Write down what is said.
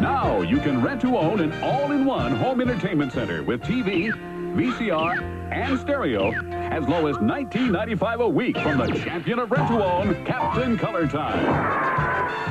Now you can rent to own an all-in-one home entertainment center with TV, VCR, and stereo as low as $19.95 a week from the champion of rent to own, Captain ColorTyme.